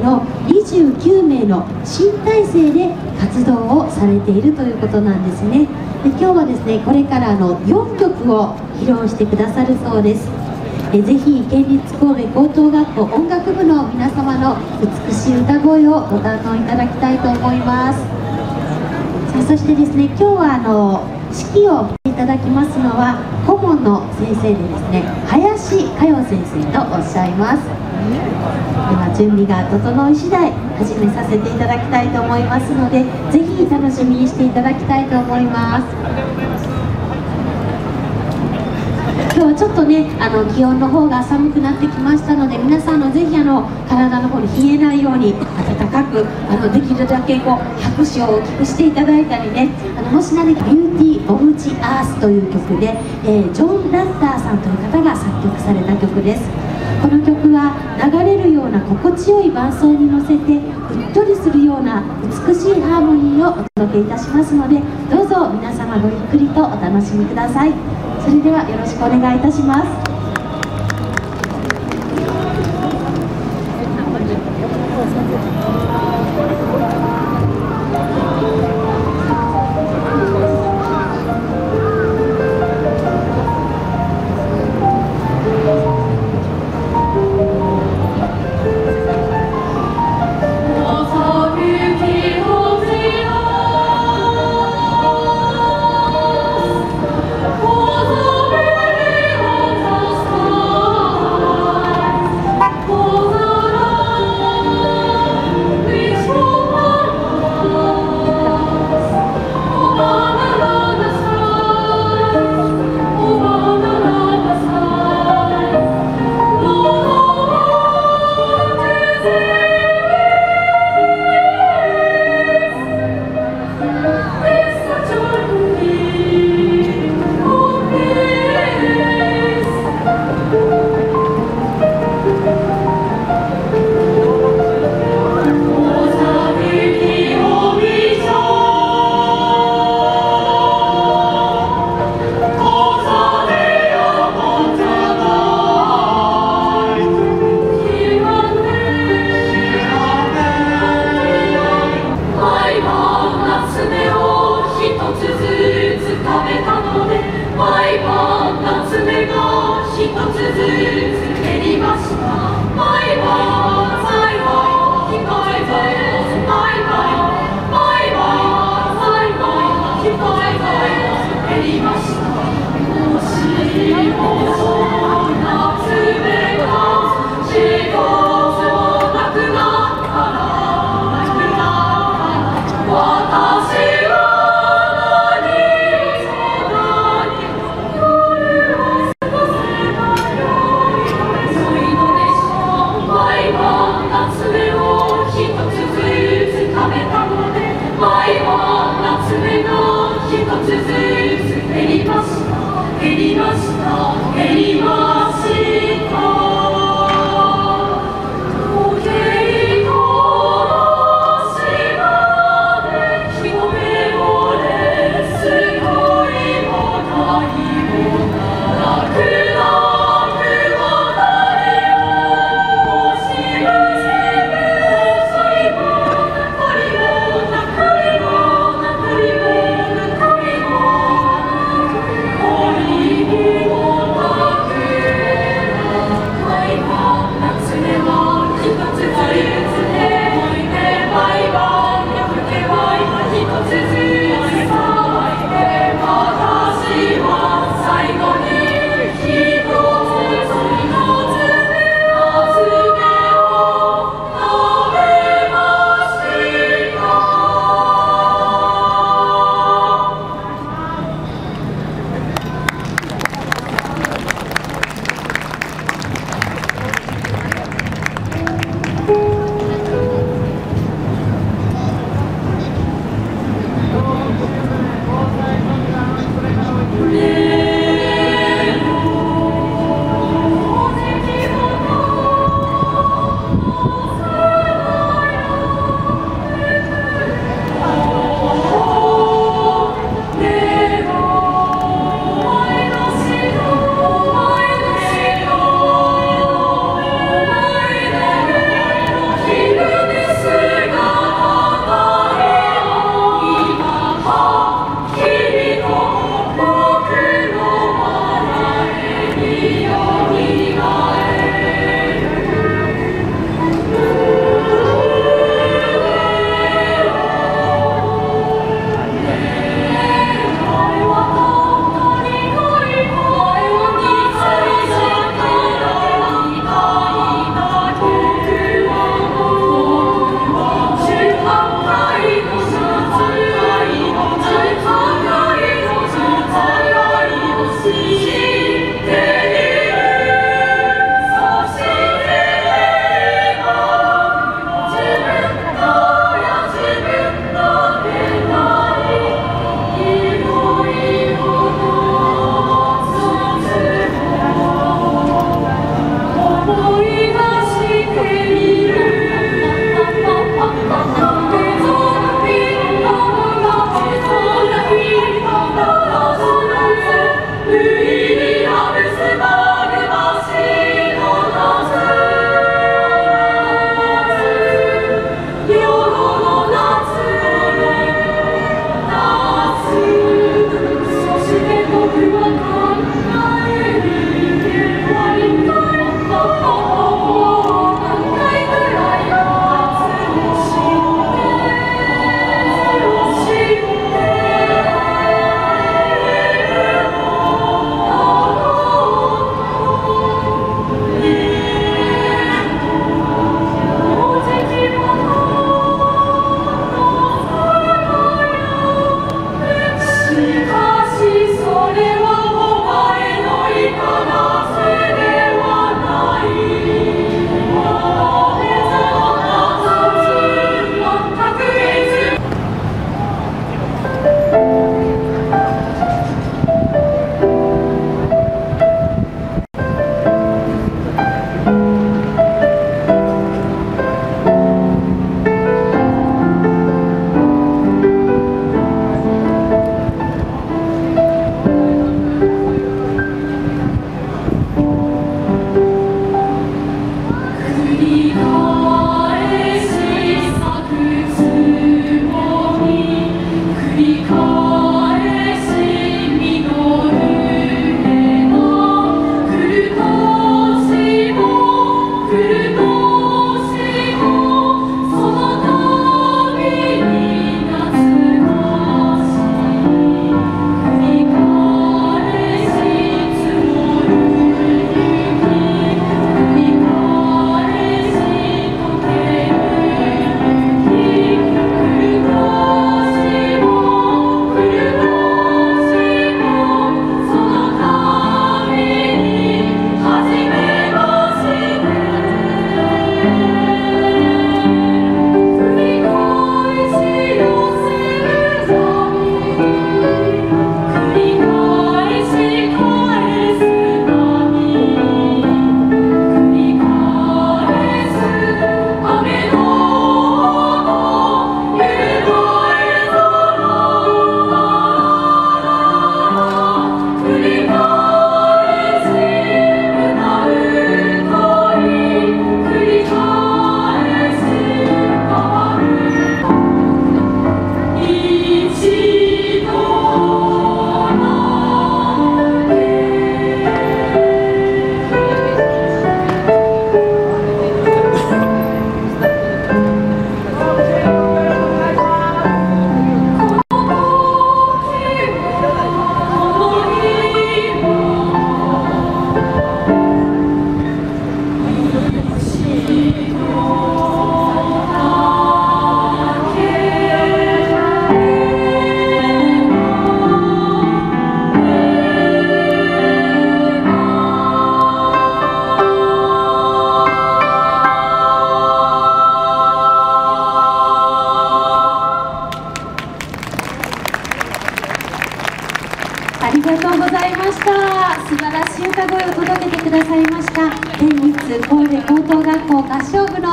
の29名の新体制で活動をされているということなんですね。で今日はですねこれからの4曲を披露してくださるそうです。えぜひ県立神戸高等学校音楽部の皆様の美しい歌声をご堪能いただきたいと思いますさあそしてですね今日はあの指揮をただきますのは顧問の先生でですね林佳代先生とおっしゃいます。では準備が整い次第始めさせていただきたいと思いますのでぜひ楽しみにしていただきたいと思います。今日はちょっとねあの気温の方が寒くなってきましたので皆さんのぜひあの体の方に冷えないように暖かくあのできるだけこう拍手を大きくしていただいたりねあのもし何か「 Beauty of the Earth」という曲で、えー、ジョン・ラッターさんという方が作曲された曲です。この曲は流れるような心地よい伴奏に乗せてうっとりするような美しいハーモニーをお届けいたしますのでどうぞ皆様ごゆっくりとお楽しみください。それではよろしくお願いいたします。absolutely.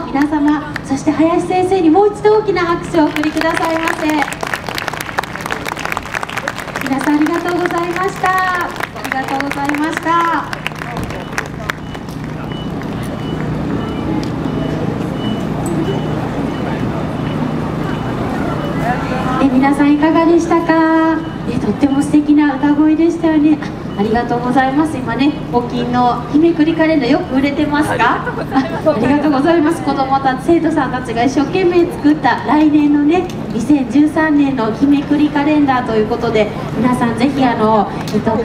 の皆様そして林先生にもう一度大きな拍手をお送りくださいませ。皆さんありがとうございました。ありがとうございました。え皆さんいかがでしたか、えとっても素敵な歌声でしたよね。あありがとうございます。今ね募金の日めくりカレンダーよく売れてますか？あありがとうございます。子どもたち生徒さんたちが一生懸命作った来年のね2013年の日めくりカレンダーということで皆さんぜひあの、えっと、